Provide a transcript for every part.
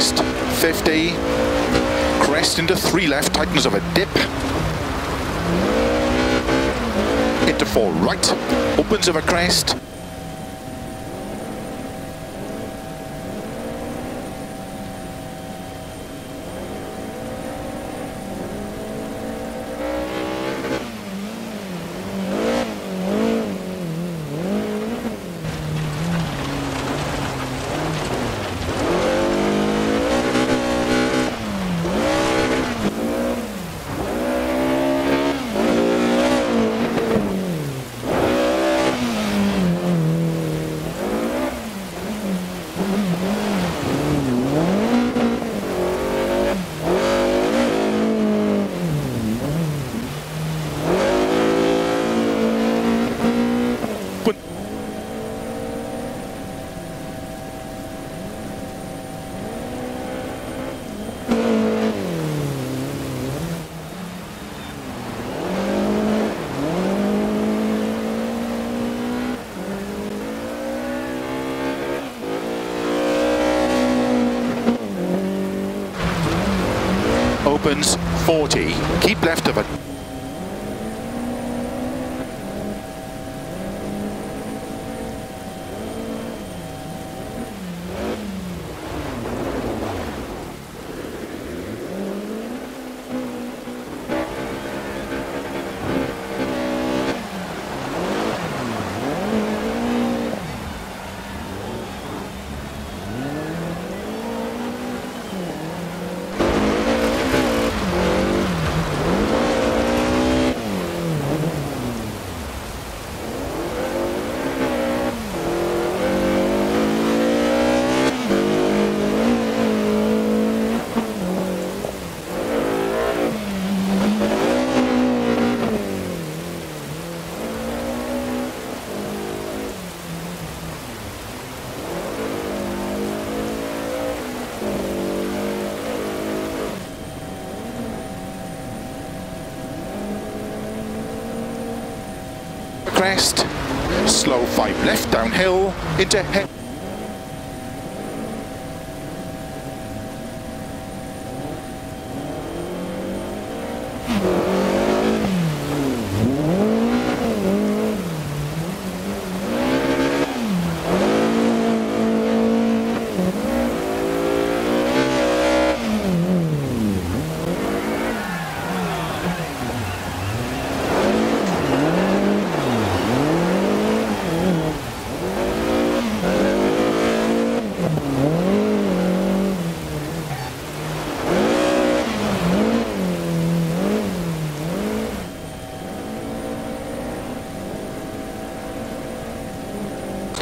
crest, 50. Crest into three left, tightens of a dip. Into four right, opens of a crest. Opens 40. Keep left of it. Crest, slow 5 left downhill, into head.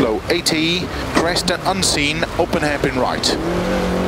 Slow 80, crest and unseen, open hairpin right.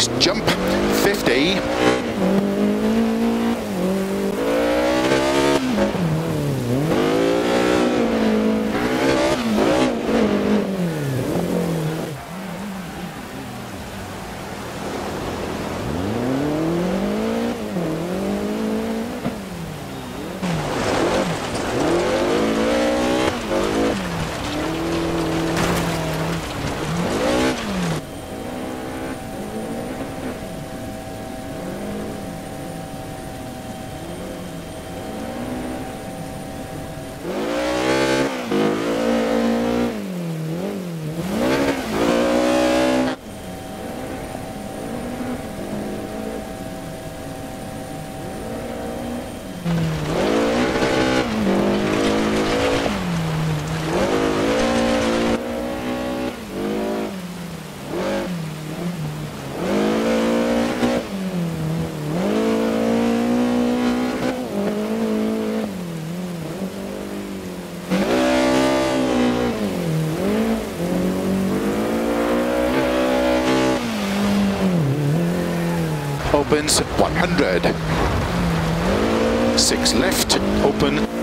nice jump. Opens 100. Six left, open